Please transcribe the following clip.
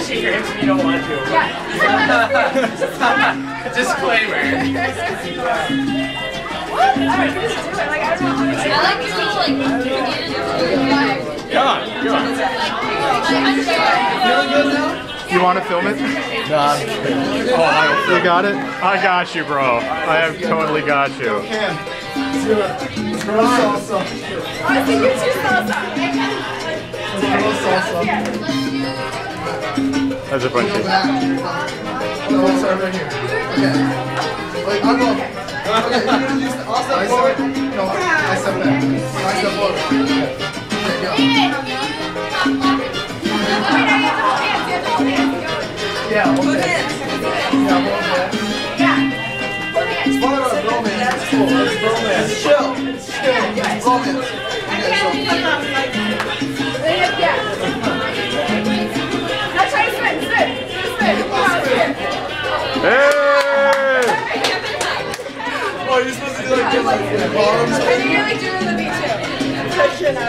you don't want to. Disclaimer. Alright, just do it. Like, I don't to I like people like begin Come on, come on. Feeling good now? You want to film it? Nah. Oh, I You got it? I got you, bro. I have totally got you. Cam. Throw salsa. Oh, I think you're too salsa. Throw salsa. That's a. Oh, let's start right here. Okay. Okay, you're gonna forward. No, I step back. I step forward. Okay, go. Yeah, hands. Yeah, hold hands. Yeah. It's part of our bromance. It's cool. It's bromance. Chill. Chill. Bromance. I think I like doing the V.